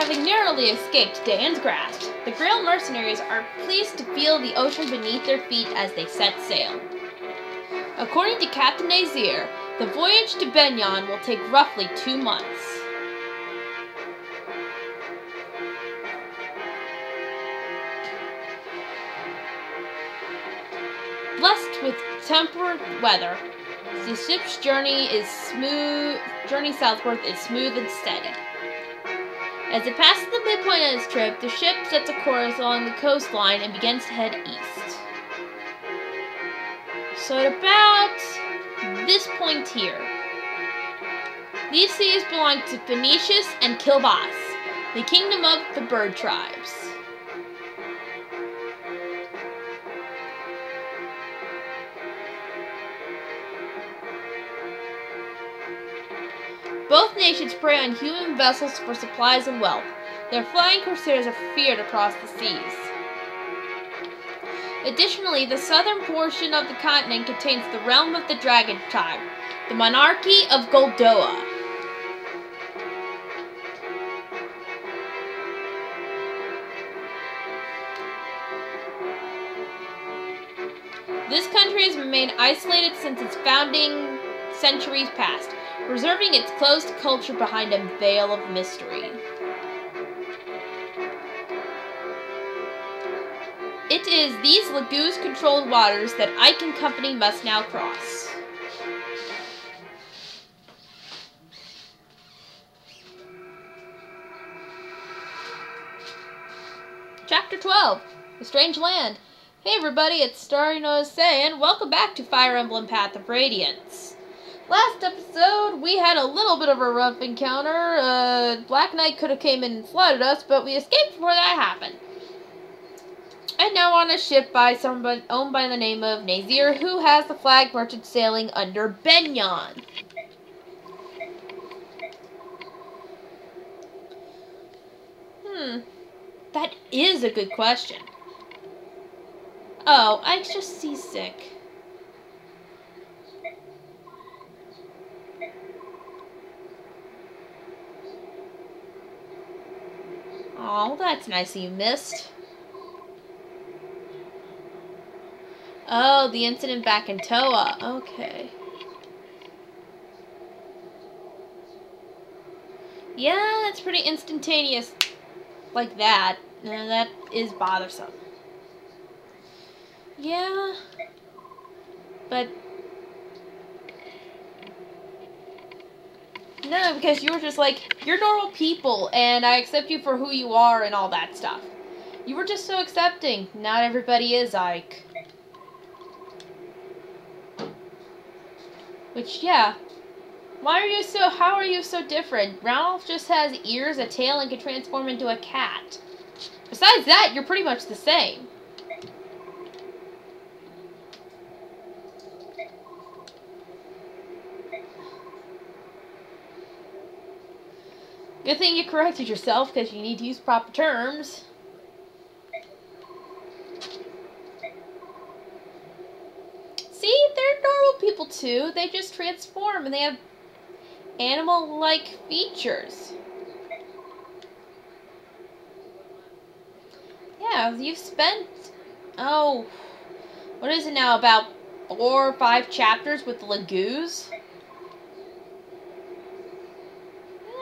having narrowly escaped Daein's grasp, the Greil mercenaries are pleased to feel the ocean beneath their feet as they set sail. According to Captain Nasir, the voyage to Begnion will take roughly two months. Blessed with temperate weather, the ship's journey is smooth. Journey southward is smooth and steady. As it passes the midpoint of its trip, the ship sets a course along the coastline and begins to head east. So at about this point here, these seas belong to Phoenicis and Kilvas, the kingdom of the bird tribes. Nations prey on human vessels for supplies and wealth. Their flying corsairs are feared across the seas. Additionally, the southern portion of the continent contains the realm of the dragon tribe, the monarchy of Goldoa. This country has remained isolated since its founding centuries past, preserving its closed culture behind a veil of mystery. It is these Laguz-controlled waters that Ike and company must now cross. Chapter 12, The Strange Land. Hey everybody, it's Starry Nose saying, welcome back to Fire Emblem Path of Radiance. Last episode, we had a little bit of a rough encounter. Uh, Black Knight could have came in and slaughtered us, but we escaped before that happened. And now on a ship by someone owned by the name of Nasir, who has the flag merchant sailing under Begnion. Hmm, that is a good question. Oh, I'm just seasick. Oh, that's nice you missed. Oh, the incident back in Toha. Okay. Yeah, that's pretty instantaneous like that. And that is bothersome. Yeah. But No, because you were just like, you're normal people, and I accept you for who you are and all that stuff. You were just so accepting. Not everybody is, Ike. Which, yeah. Why are you so, how are you so different? Ranulf just has ears, a tail, and can transform into a cat. Besides that, you're pretty much the same. Good thing you corrected yourself, because you need to use proper terms. See, they're normal people too. They just transform and they have animal-like features. Yeah, you've spent, oh, what is it now, about four or five chapters with the Laguz?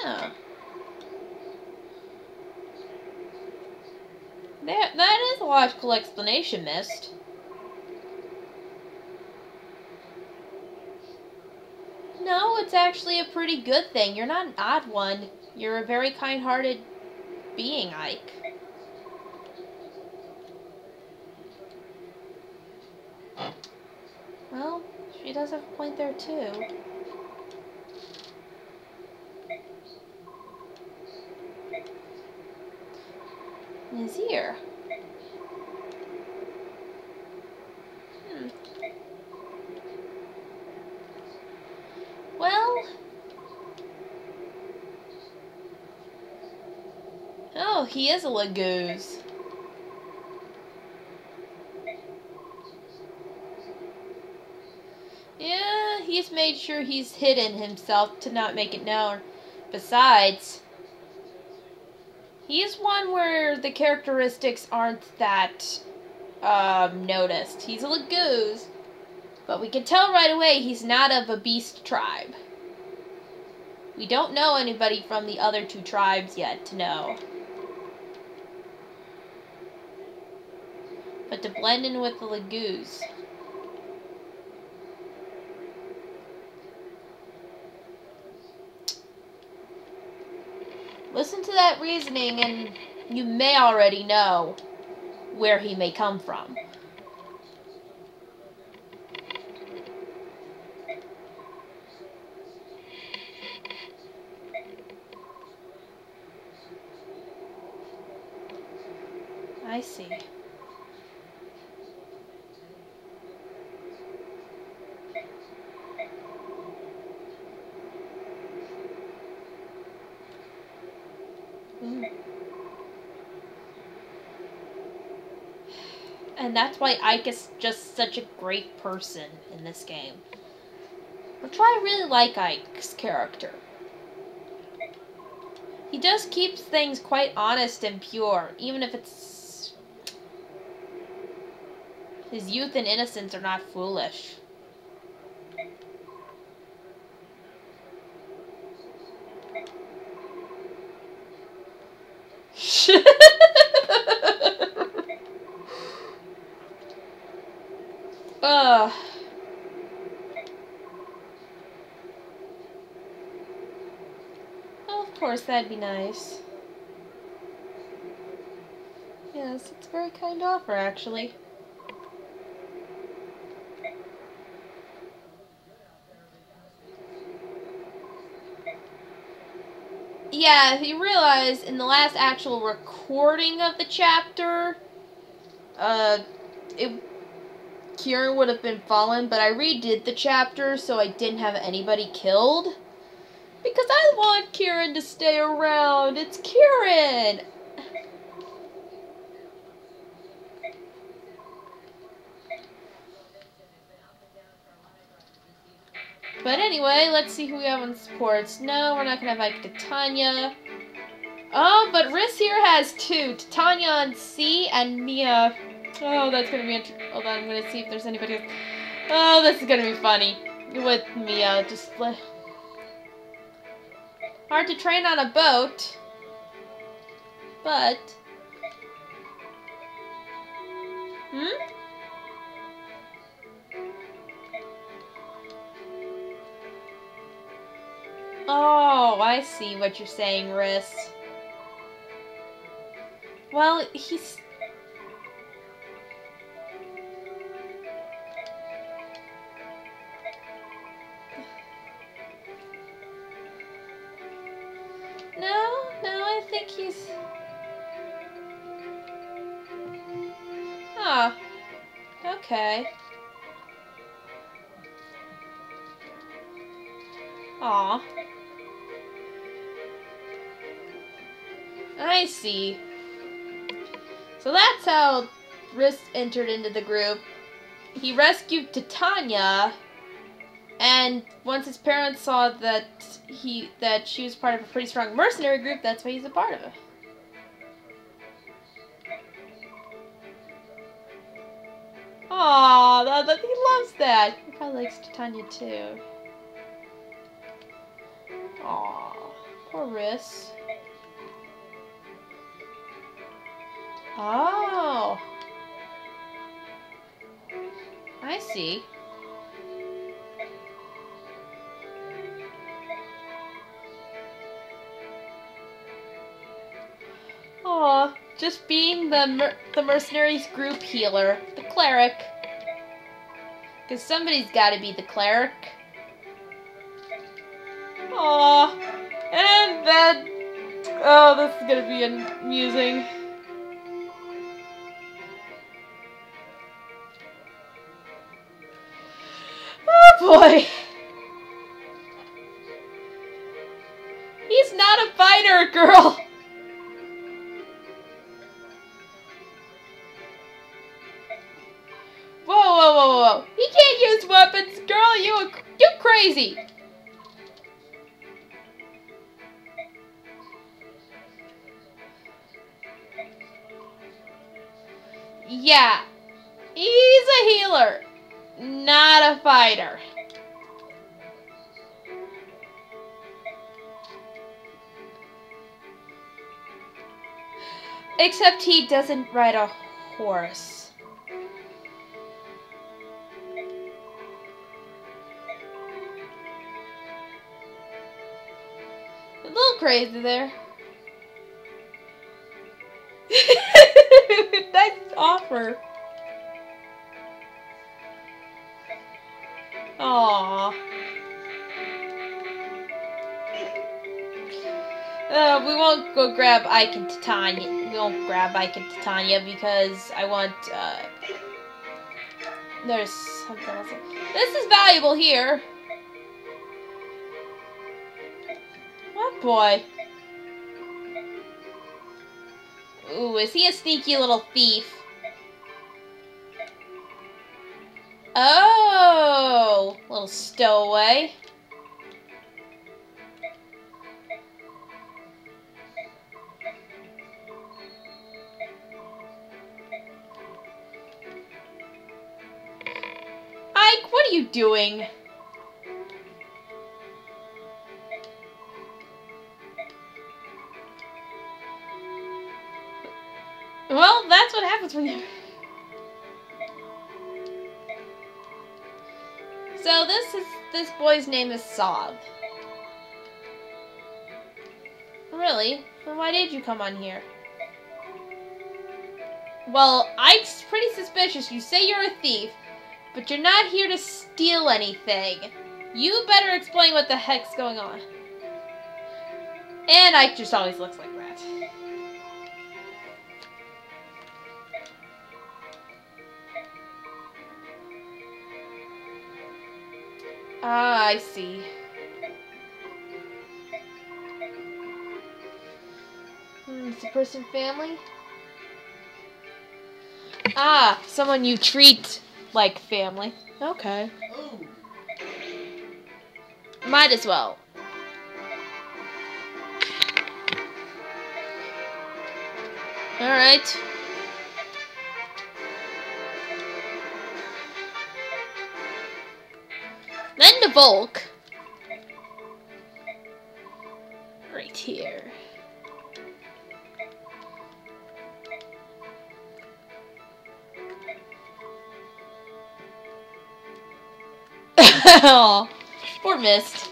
Yeah. That, that is a logical explanation, Mist. No, it's actually a pretty good thing. You're not an odd one. You're a very kind-hearted being, Ike. Well, she does have a point there, too. Nasir. Hmm. Well... Oh, he is a Laguz. Yeah, he's made sure he's hidden himself to not make it known. Besides, He's one where the characteristics aren't that um, noticed. He's a Laguz, but we can tell right away he's not of a beast tribe. We don't know anybody from the other two tribes yet to know. But to blend in with the Laguz. Listen to that reasoning and you may already know where he may come from. I see. And that's why Ike is just such a great person in this game. Which why I really like Ike's character. He does keep things quite honest and pure, even if it's... His youth and innocence are not foolish. Ugh. Oh, of course, that'd be nice. Yes, it's a very kind offer, actually. Yeah, if you realize, in the last actual recording of the chapter, uh, it Kieran would have been fallen, but I redid the chapter so I didn't have anybody killed. Because I want Kieran to stay around. It's Kieran! But anyway, let's see who we have on supports. No, we're not going to have like Titania. Oh, but Rhys here has two. Titania on C and Mia Oh, that's gonna be interesting. Hold on, I'm gonna see if there's anybody. Oh, this is gonna be funny. With Mia, just... let- Hard to train on a boat. But... Hmm? Oh, I see what you're saying, Rhys. Well, he's Aw. I see. So that's how Rhys entered into the group. He rescued Titania and once his parents saw that he that she was part of a pretty strong mercenary group, that's why he's a part of it. That, he loves that. He probably likes Titania too. Aww, poor Rhys. Oh. I see. Aw, just being the mer the mercenaries group healer, the cleric. Because somebody's got to be the cleric. Aw, and then, oh, this is gonna be amusing. Oh boy. He's not a fighter, girl. Whoa, whoa, whoa, whoa. He can't use weapons, girl. You you crazy. Except he doesn't ride a horse. A little crazy there. nice offer. Go grab Ike and Titania. We won't grab Ike and Titania because I want, uh... There's something else. This is valuable here. What boy? Ooh, is he a sneaky little thief? Oh, little stowaway. Doing? Well, that's what happens when you... So this is this boy's name is Sothe. Really? Then why did you come on here? Well, Ike's pretty suspicious. You say you're a thief, but you're not here to steal anything. You better explain what the heck's going on. And Ike just always looks like that. Ah, I see. Hmm, a person family? Ah, someone you treat like family. Okay. Might as well. Alright. Then the Volke. Right here. Oh, poor Mist.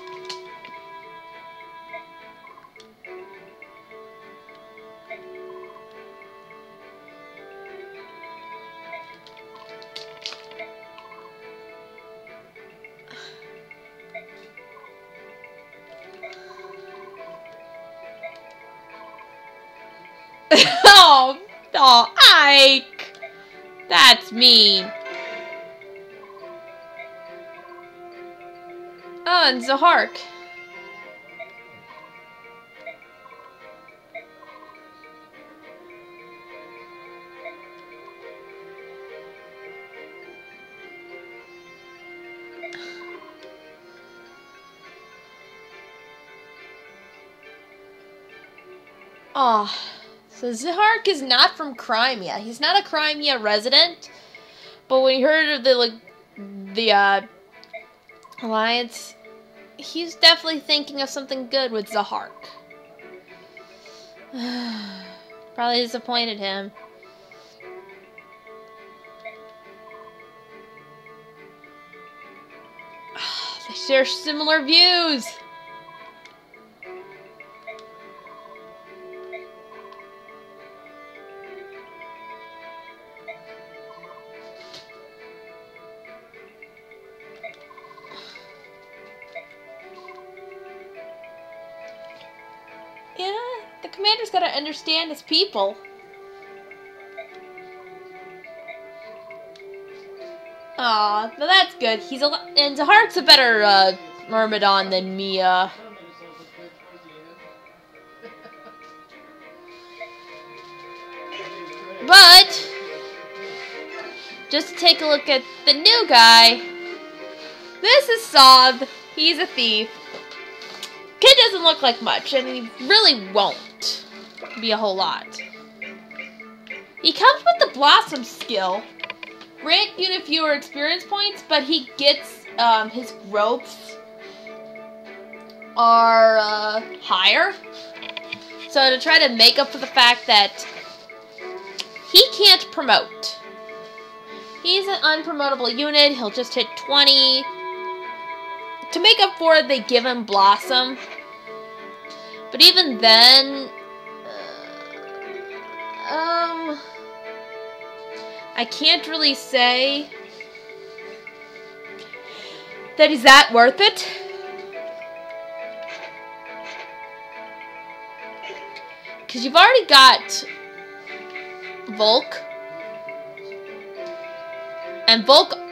oh, oh, Ike! That's mean. Oh, so Zihark is not from Crimea. He's not a Crimea resident, but when he heard of the like the uh, alliance, he's definitely thinking of something good with Zihark. Probably disappointed him. they share similar views. Gotta understand his people. Aw, well that's good. He's a and Zihark's a better uh, Myrmidon than Mia. But just to take a look at the new guy, this is Sothe. He's a thief. Kid doesn't look like much, and he really won't be a whole lot. He comes with the Blossom skill. Grant unit fewer experience points, but he gets um, his growths are uh, higher. So to try to make up for the fact that he can't promote. He's an unpromotable unit. He'll just hit 20. To make up for it, they give him Blossom. But even then, um, I can't really say that is that worth it. Because you've already got Volke. And Volke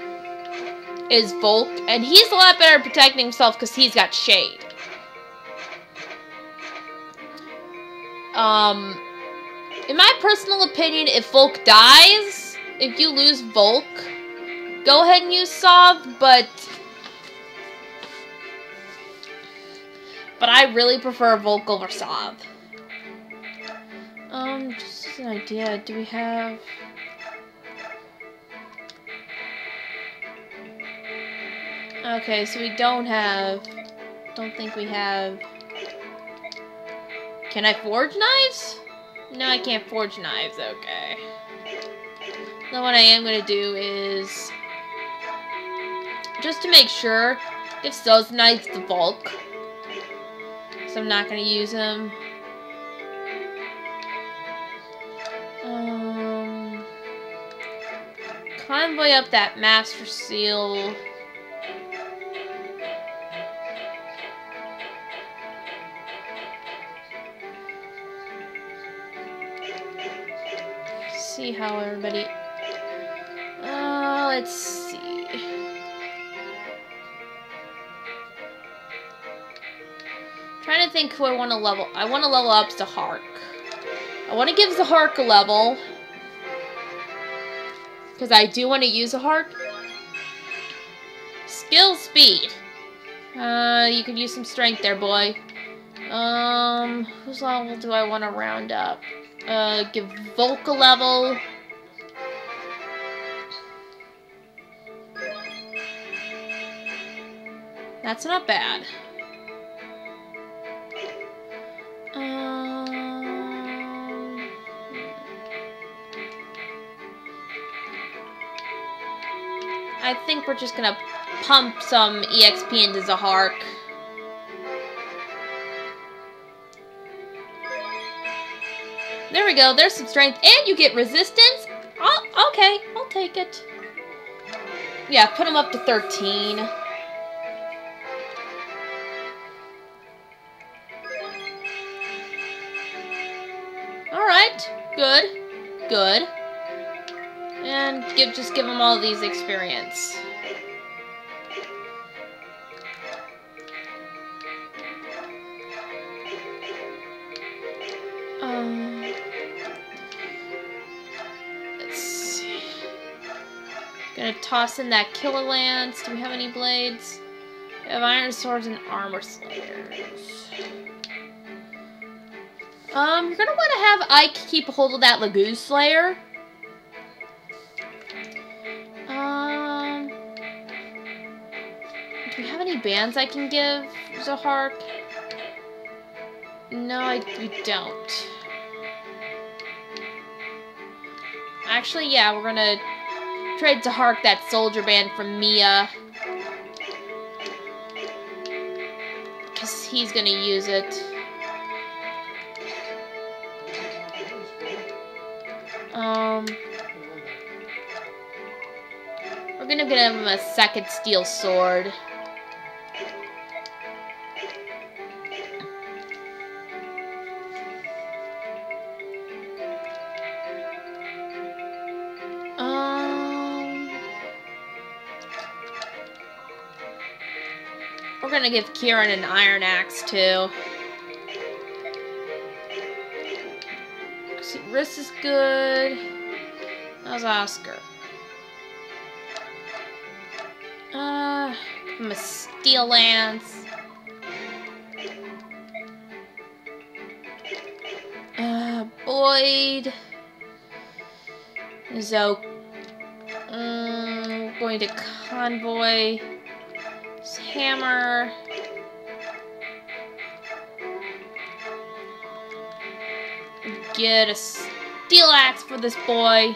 is Volke, and he's a lot better at protecting himself because he's got Shade. Um, in my personal opinion, if Volke dies, if you lose Volke, go ahead and use Sothe, but... But I really prefer Volke over Sothe. Um, just an idea, do we have... Okay, so we don't have... Don't think we have... Can I forge knives? No, I can't forge knives, okay. Then what I am going to do is... Just to make sure, give those knives the bulk. So I'm not going to use them. Um, convoy up that master seal. See how everybody... Uh, let's see. trying to think who I want to level. I want to level up Zihark. I want to give Zihark a level. Because I do want to use Zihark. Skill speed. Uh, you could use some strength there, boy. Um, whose level do I want to round up? Uh, give Volke a level. That's not bad. Um, I think we're just gonna pump some EXP into Zihark. Go. There's some strength. And you get resistance. Oh, okay. I'll take it. Yeah, put him up to 13. Alright. Good. Good. And give just give them all these experience. Toss in that Killer Lance. Do we have any blades? We have Iron Swords and Armor Slayers. Um, you're gonna want to have Ike keep a hold of that Laguzslayer. Um, do we have any bands I can give Zihark? No, I, we don't. Actually, yeah, we're gonna Trade hark that soldier band from Mia. Because he's going to use it. Um, we're to give him a second steel sword. Gonna give Kieran an iron axe too. See, Rhys is good. How's Oscar? Uh, him a steel lance. Uh, Boyd. So, um, going to convoy. Hammer. Get a steel axe for this boy.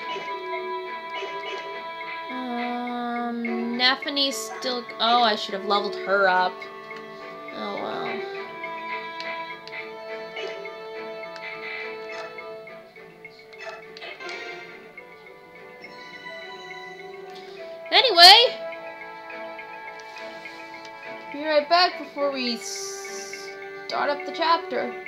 Um, Nephenee's still. Oh, I should have leveled her up. Start up the chapter.